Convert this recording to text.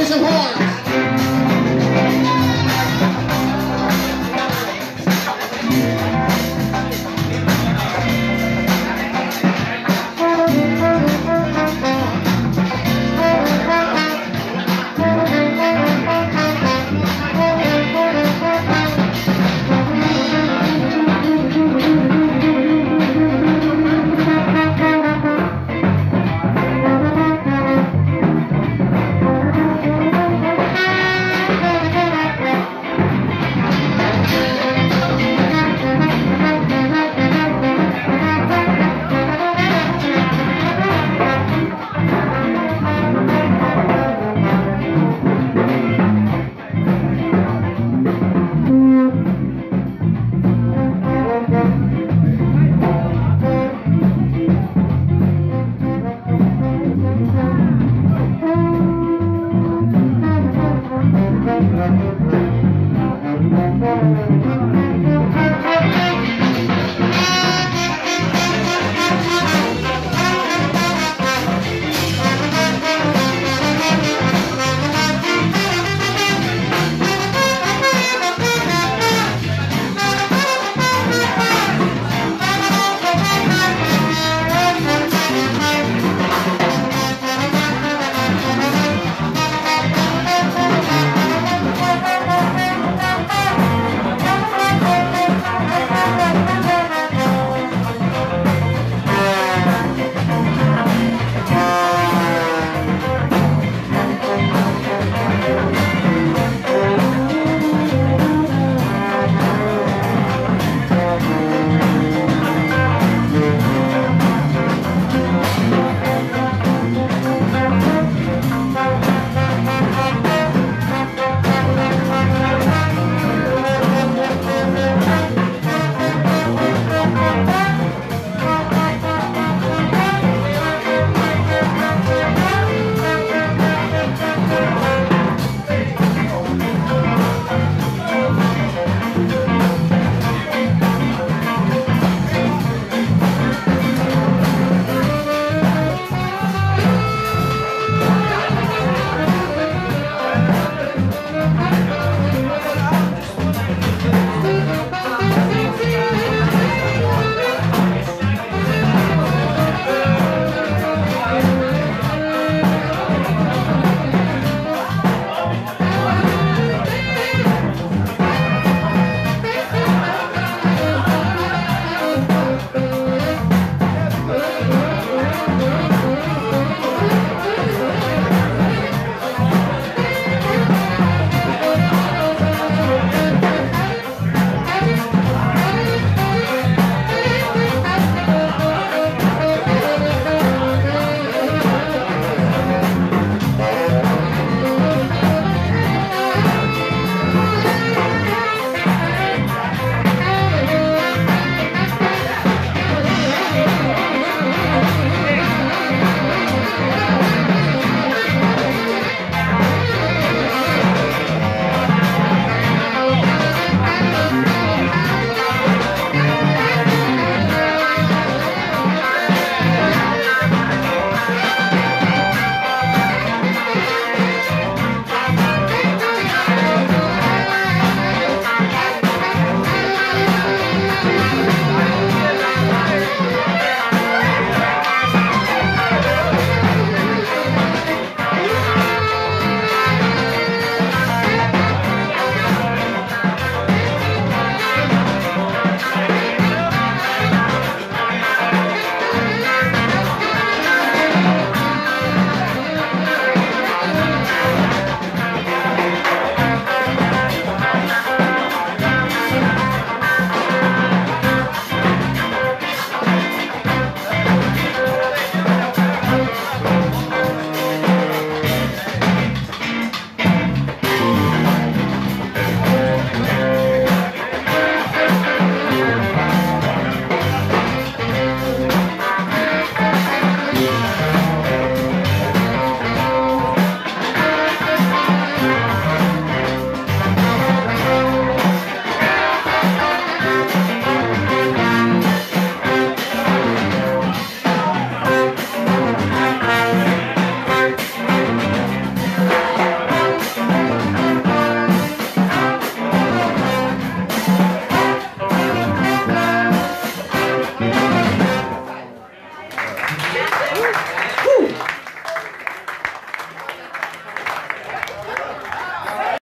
Give a some horn.